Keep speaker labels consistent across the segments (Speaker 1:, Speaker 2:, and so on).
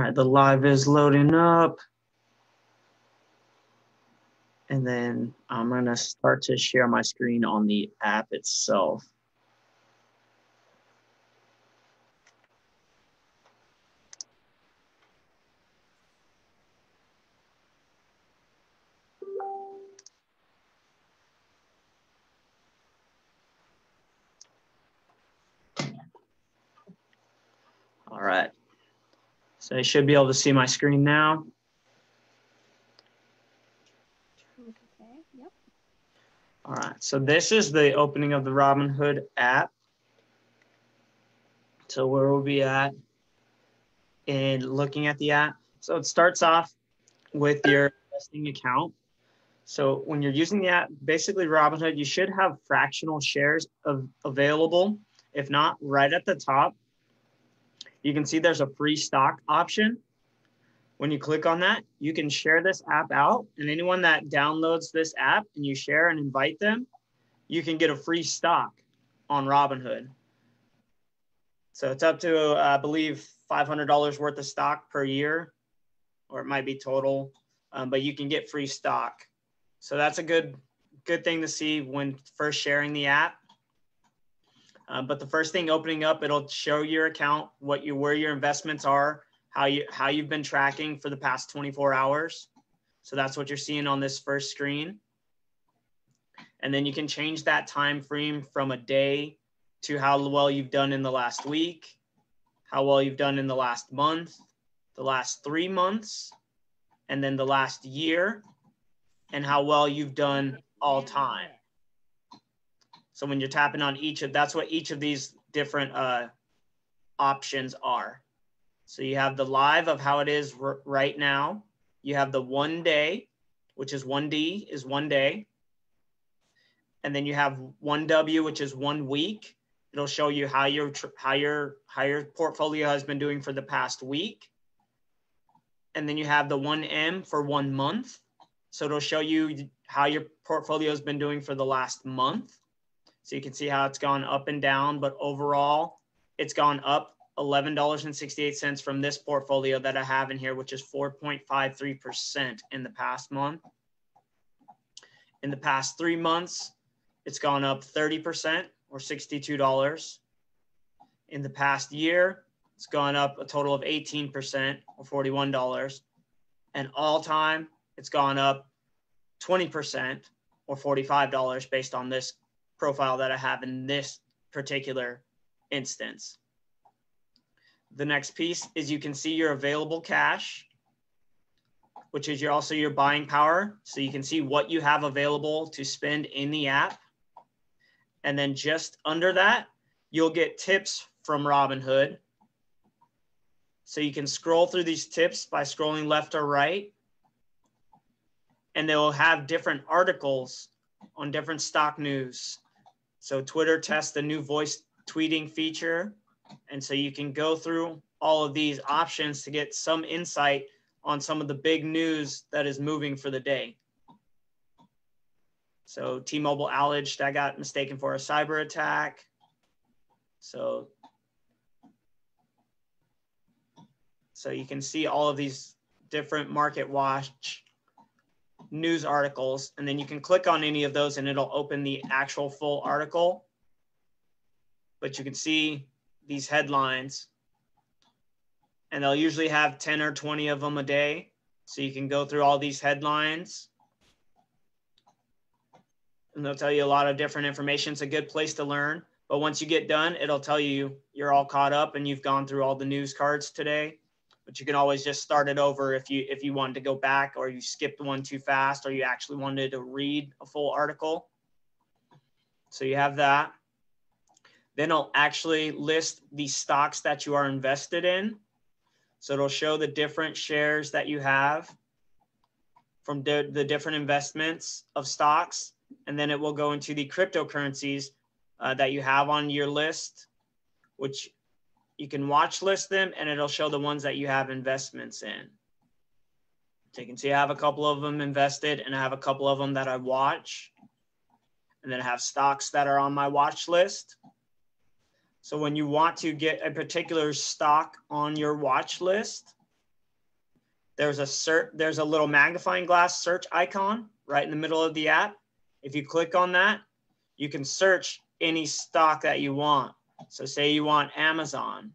Speaker 1: All right, the live is loading up. And then I'm gonna start to share my screen on the app itself. All right. So I should be able to see my screen now.
Speaker 2: Okay, yep.
Speaker 1: All right, so this is the opening of the Robinhood app. So where we'll be at in looking at the app. So it starts off with your investing account. So when you're using the app, basically Robinhood, you should have fractional shares of available. If not, right at the top, you can see there's a free stock option. When you click on that, you can share this app out and anyone that downloads this app and you share and invite them, you can get a free stock on Robinhood. So it's up to, uh, I believe, $500 worth of stock per year, or it might be total, um, but you can get free stock. So that's a good, good thing to see when first sharing the app. Uh, but the first thing opening up, it'll show your account, what you, where your investments are, how you, how you've been tracking for the past 24 hours. So that's what you're seeing on this first screen. And then you can change that time frame from a day to how well you've done in the last week, how well you've done in the last month, the last three months, and then the last year, and how well you've done all time. So when you're tapping on each of, that's what each of these different uh, options are. So you have the live of how it is right now. You have the one day, which is 1D is one day. And then you have 1W, which is one week. It'll show you how your how your how your portfolio has been doing for the past week. And then you have the 1M for one month. So it'll show you how your portfolio has been doing for the last month. So you can see how it's gone up and down, but overall it's gone up $11.68 from this portfolio that I have in here, which is 4.53% in the past month. In the past three months, it's gone up 30% or $62. In the past year, it's gone up a total of 18% or $41. And all time, it's gone up 20% or $45 based on this profile that I have in this particular instance. The next piece is you can see your available cash, which is your also your buying power. So you can see what you have available to spend in the app. And then just under that, you'll get tips from Robinhood. So you can scroll through these tips by scrolling left or right. And they'll have different articles on different stock news. So Twitter tests the new voice tweeting feature. And so you can go through all of these options to get some insight on some of the big news that is moving for the day. So T-Mobile outage that got mistaken for a cyber attack. So, so you can see all of these different market watch news articles, and then you can click on any of those and it'll open the actual full article. But you can see these headlines, and they'll usually have 10 or 20 of them a day. So you can go through all these headlines and they'll tell you a lot of different information. It's a good place to learn. But once you get done, it'll tell you you're all caught up and you've gone through all the news cards today. But you can always just start it over if you if you wanted to go back or you skipped one too fast or you actually wanted to read a full article. So you have that. Then it'll actually list the stocks that you are invested in. So it'll show the different shares that you have from the, the different investments of stocks and then it will go into the cryptocurrencies uh, that you have on your list, which you can watch list them and it'll show the ones that you have investments in. So you can see I have a couple of them invested and I have a couple of them that I watch. And then I have stocks that are on my watch list. So when you want to get a particular stock on your watch list, there's a search, there's a little magnifying glass search icon right in the middle of the app. If you click on that, you can search any stock that you want. So say you want Amazon.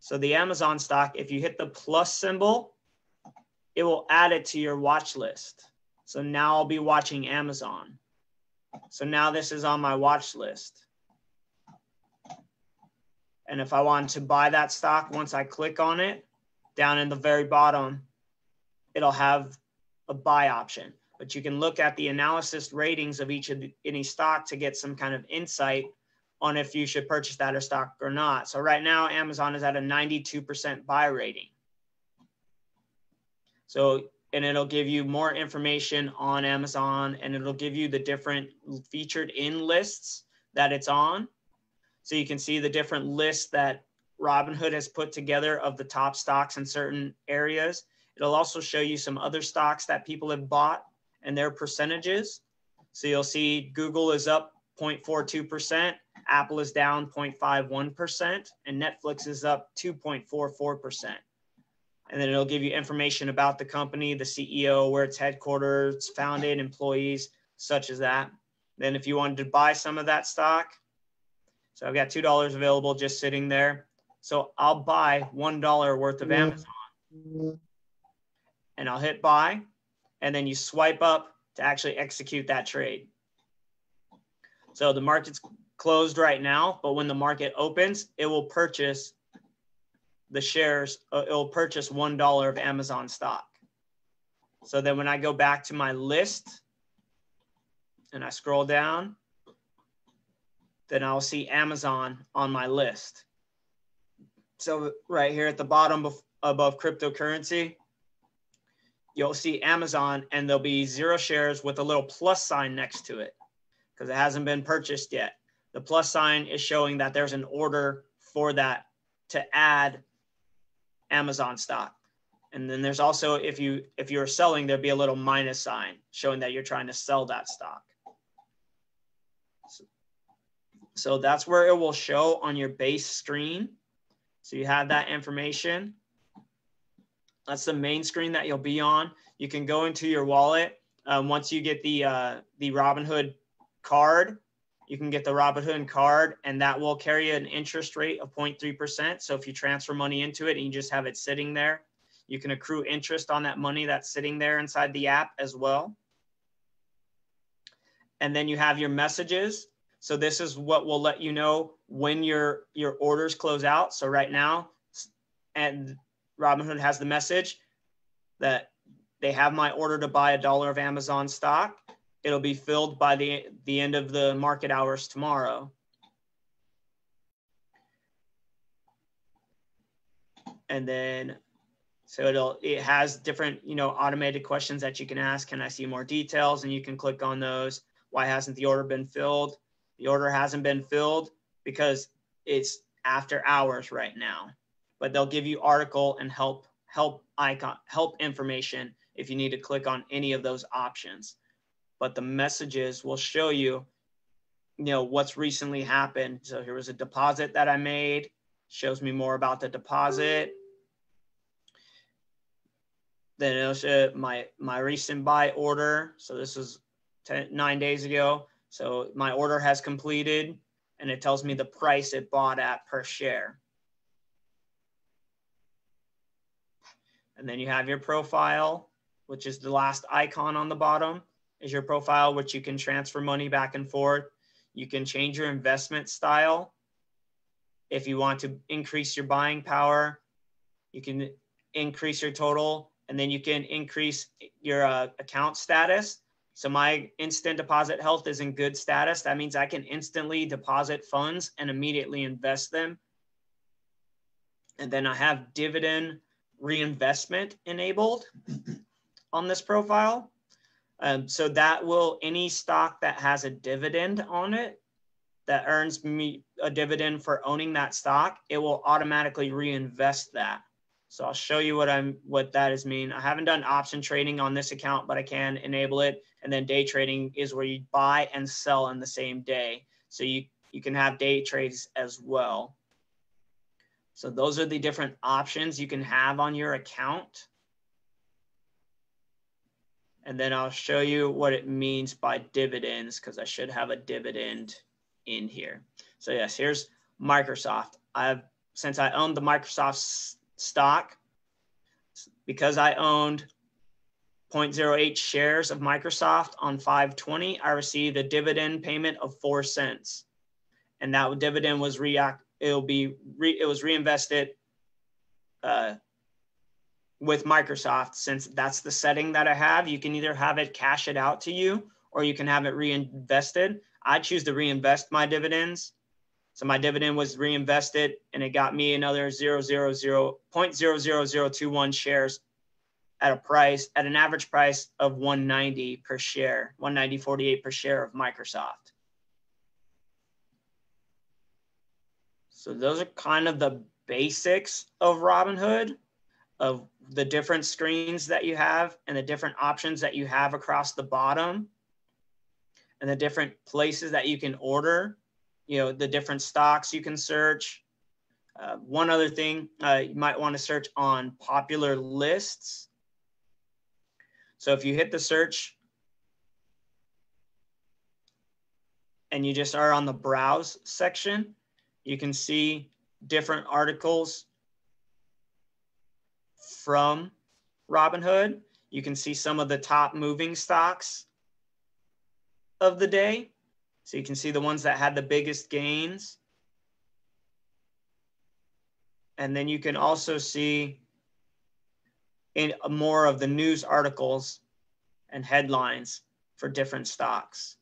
Speaker 1: So the Amazon stock, if you hit the plus symbol, it will add it to your watch list. So now I'll be watching Amazon. So now this is on my watch list. And if I want to buy that stock, once I click on it, down in the very bottom, it'll have a buy option. But you can look at the analysis ratings of each of the, any stock to get some kind of insight on if you should purchase that or stock or not. So right now, Amazon is at a 92% buy rating. So, and it'll give you more information on Amazon and it'll give you the different featured in lists that it's on. So you can see the different lists that Robinhood has put together of the top stocks in certain areas. It'll also show you some other stocks that people have bought and their percentages. So you'll see Google is up 0.42%, Apple is down 0.51%, and Netflix is up 2.44%. And then it'll give you information about the company, the CEO, where it's headquartered, it's founded, employees, such as that. Then if you wanted to buy some of that stock, so I've got $2 available just sitting there. So I'll buy $1 worth of Amazon and I'll hit buy. And then you swipe up to actually execute that trade. So the market's closed right now, but when the market opens, it will purchase the shares, uh, it will purchase $1 of Amazon stock. So then when I go back to my list and I scroll down, then I'll see Amazon on my list. So right here at the bottom above cryptocurrency, you'll see Amazon and there'll be zero shares with a little plus sign next to it because it hasn't been purchased yet. The plus sign is showing that there's an order for that to add Amazon stock. And then there's also if you if you're selling, there'd be a little minus sign showing that you're trying to sell that stock. So, so that's where it will show on your base screen. So you have that information. That's the main screen that you'll be on. You can go into your wallet. Um, once you get the uh, the Robinhood card, you can get the Robinhood card, and that will carry an interest rate of 0.3%. So if you transfer money into it and you just have it sitting there, you can accrue interest on that money that's sitting there inside the app as well. And then you have your messages. So this is what will let you know when your your orders close out. So right now, and Robinhood has the message that they have my order to buy a dollar of Amazon stock. It'll be filled by the, the end of the market hours tomorrow. And then, so it'll, it has different, you know, automated questions that you can ask. Can I see more details? And you can click on those. Why hasn't the order been filled? The order hasn't been filled because it's after hours right now but they'll give you article and help help icon help information if you need to click on any of those options but the messages will show you you know what's recently happened. So here was a deposit that i made. Shows me more about the deposit. Then it'll show my my recent buy order. So this is nine days ago. So my order has completed and it tells me the price it bought at per share. And then you have your profile, which is the last icon on the bottom is your profile, which you can transfer money back and forth. You can change your investment style. If you want to increase your buying power, you can increase your total and then you can increase your uh, account status. So my instant deposit health is in good status. That means I can instantly deposit funds and immediately invest them. And then I have dividend reinvestment enabled on this profile. Um, so that will, any stock that has a dividend on it that earns me a dividend for owning that stock, it will automatically reinvest that. So I'll show you what I'm what that is mean. I haven't done option trading on this account, but I can enable it. And then day trading is where you buy and sell in the same day. So you you can have day trades as well. So those are the different options you can have on your account. And then I'll show you what it means by dividends because I should have a dividend in here. So yes, here's Microsoft. I've since I owned the Microsoft stock, because I owned 0.08 shares of Microsoft on 520, I received a dividend payment of four cents. And that dividend was react it'll be re, it was reinvested uh, with Microsoft since that's the setting that I have. You can either have it cash it out to you or you can have it reinvested. I choose to reinvest my dividends. So my dividend was reinvested and it got me another 000, 0.00021 shares at a price, at an average price of 190 per share, 190.48 per share of Microsoft. So those are kind of the basics of Robinhood, of the different screens that you have and the different options that you have across the bottom and the different places that you can order, you know, the different stocks you can search. Uh, one other thing, uh, you might want to search on popular lists. So if you hit the search and you just are on the browse section, you can see different articles from Robinhood. You can see some of the top moving stocks of the day. So you can see the ones that had the biggest gains. And then you can also see in more of the news articles and headlines for different stocks.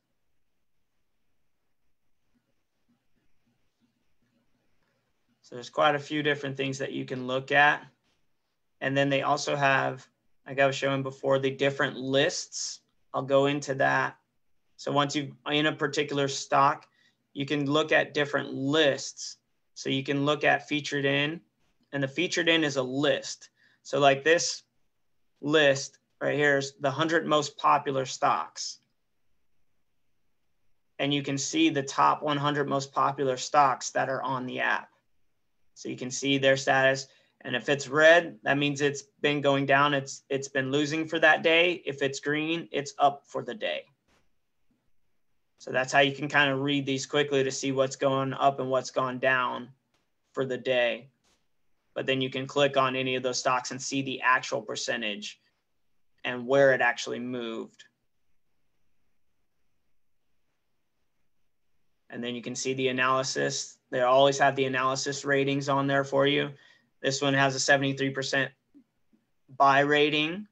Speaker 1: So there's quite a few different things that you can look at. And then they also have, like I was showing before, the different lists. I'll go into that. So once you're in a particular stock, you can look at different lists. So you can look at featured in, and the featured in is a list. So like this list right here is the 100 most popular stocks. And you can see the top 100 most popular stocks that are on the app. So you can see their status. And if it's red, that means it's been going down. It's it's been losing for that day. If it's green, it's up for the day. So that's how you can kind of read these quickly to see what's going up and what's gone down for the day. But then you can click on any of those stocks and see the actual percentage and where it actually moved. And then you can see the analysis they always have the analysis ratings on there for you. This one has a 73% buy rating.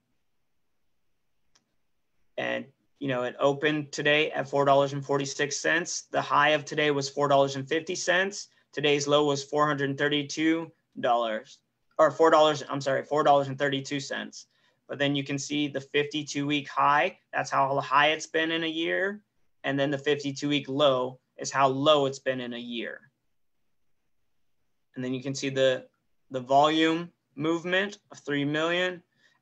Speaker 1: And, you know, it opened today at $4.46. The high of today was $4.50. Today's low was $432 or $4, I'm sorry, $4.32. But then you can see the 52 week high. That's how high it's been in a year. And then the 52 week low is how low it's been in a year and then you can see the the volume movement of 3 million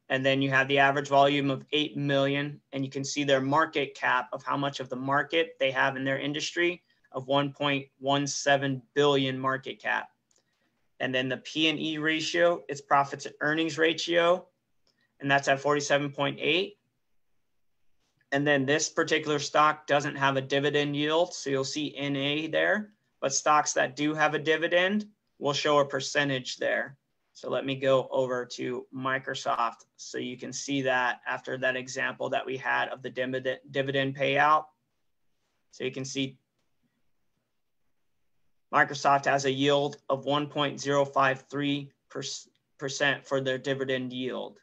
Speaker 1: and then you have the average volume of 8 million and you can see their market cap of how much of the market they have in their industry of 1.17 billion market cap. And then the p&e ratio is profits to earnings ratio and that's at 47.8 and then this particular stock doesn't have a dividend yield so you'll see na there but stocks that do have a dividend we'll show a percentage there. So let me go over to Microsoft so you can see that after that example that we had of the dividend payout. So you can see Microsoft has a yield of 1.053% for their dividend yield.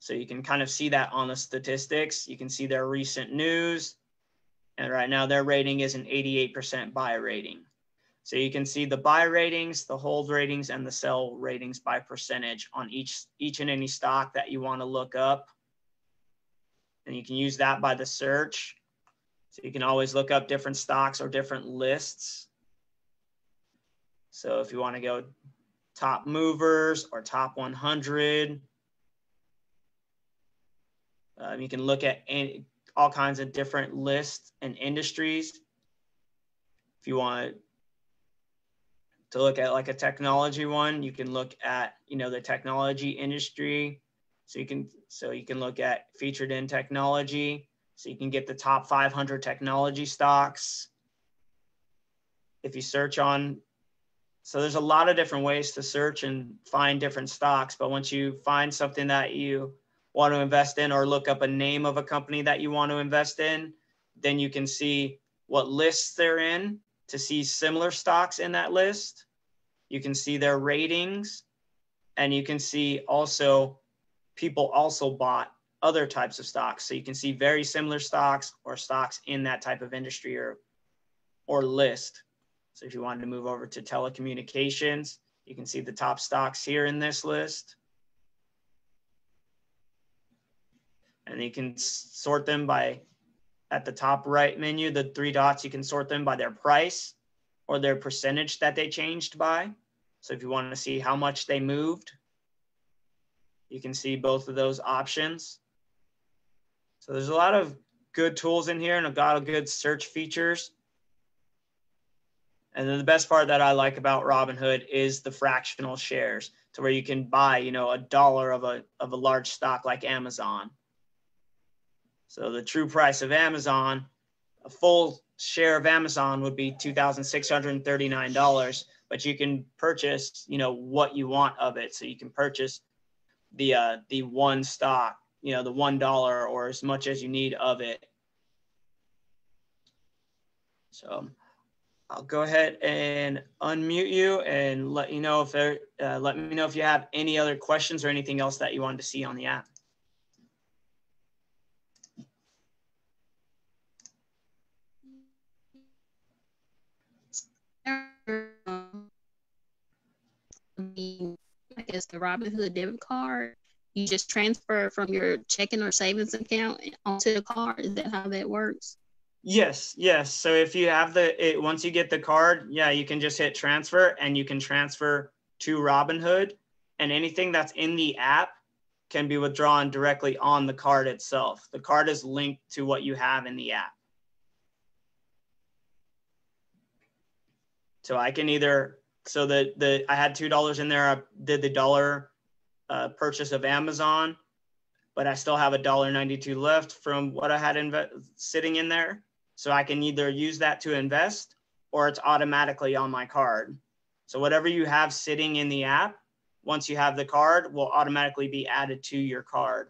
Speaker 1: So you can kind of see that on the statistics. You can see their recent news. And right now their rating is an 88% buy rating. So you can see the buy ratings, the hold ratings, and the sell ratings by percentage on each, each and any stock that you want to look up. And you can use that by the search. So you can always look up different stocks or different lists. So if you want to go top movers or top 100, um, you can look at any, all kinds of different lists and industries. If you want to look at like a technology one, you can look at, you know, the technology industry. So you can so you can look at featured in technology. So you can get the top 500 technology stocks. If you search on so there's a lot of different ways to search and find different stocks, but once you find something that you want to invest in or look up a name of a company that you want to invest in, then you can see what lists they're in to see similar stocks in that list. You can see their ratings and you can see also people also bought other types of stocks. So you can see very similar stocks or stocks in that type of industry or or list. So if you wanted to move over to telecommunications, you can see the top stocks here in this list. And you can sort them by at the top right menu, the three dots, you can sort them by their price or their percentage that they changed by. So if you want to see how much they moved, you can see both of those options. So there's a lot of good tools in here and a lot of good search features. And then the best part that I like about Robinhood is the fractional shares to where you can buy, you know, a dollar of a, of a large stock like Amazon so the true price of Amazon, a full share of Amazon would be $2,639, but you can purchase, you know, what you want of it. So you can purchase the uh, the one stock, you know, the one dollar or as much as you need of it. So I'll go ahead and unmute you and let you know if there, uh, let me know if you have any other questions or anything else that you wanted to see on the app.
Speaker 2: I guess the Robinhood debit card, you just transfer from your checking or savings account onto the card. Is that how that works?
Speaker 1: Yes, yes. So if you have the it, once you get the card, yeah, you can just hit transfer and you can transfer to Robinhood and anything that's in the app can be withdrawn directly on the card itself. The card is linked to what you have in the app. So I can either so the the I had two dollars in there. I did the dollar uh, purchase of Amazon, but I still have a dollar ninety two left from what I had inve- sitting in there. So I can either use that to invest or it's automatically on my card. So whatever you have sitting in the app, once you have the card, will automatically be added to your card.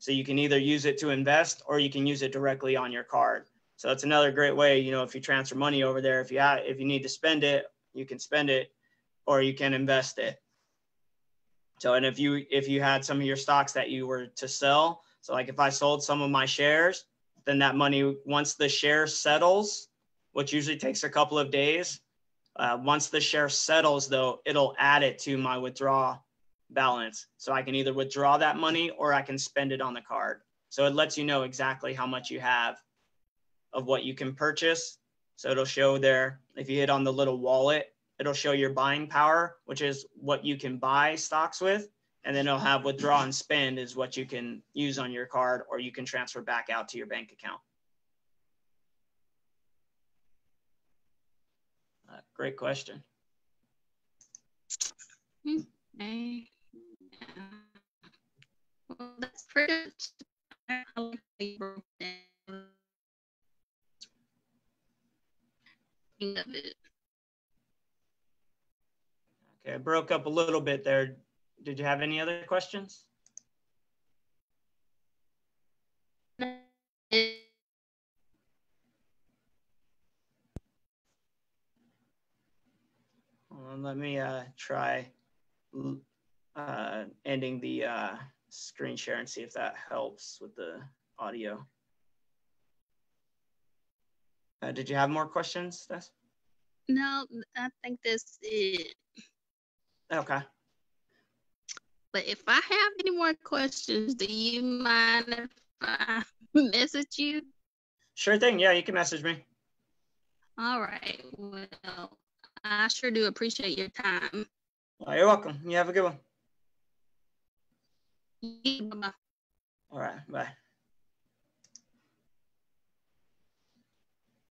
Speaker 1: So you can either use it to invest or you can use it directly on your card. So it's another great way, you know, if you transfer money over there, if you if you need to spend it, you can spend it or you can invest it. So and if you if you had some of your stocks that you were to sell, so like if I sold some of my shares, then that money once the share settles, which usually takes a couple of days, uh, once the share settles though, it'll add it to my withdraw balance. So I can either withdraw that money or I can spend it on the card. So it lets you know exactly how much you have of what you can purchase. So it'll show there, if you hit on the little wallet, it'll show your buying power, which is what you can buy stocks with. And then it'll have withdraw and spend is what you can use on your card or you can transfer back out to your bank account. Uh, great question.
Speaker 2: Well, that's pretty of it.
Speaker 1: Okay, I broke up a little bit there. Did you have any other questions? Let me uh, try uh, ending the uh, screen share and see if that helps with the audio. Uh, did you have more questions, Steph?
Speaker 2: No, I think that's it.
Speaker 1: Okay.
Speaker 2: But if I have any more questions, do you mind if I message you?
Speaker 1: Sure thing. Yeah, you can message me.
Speaker 2: All right. Well, I sure do appreciate your time.
Speaker 1: Well, you're welcome. You have a good one. All right. Bye.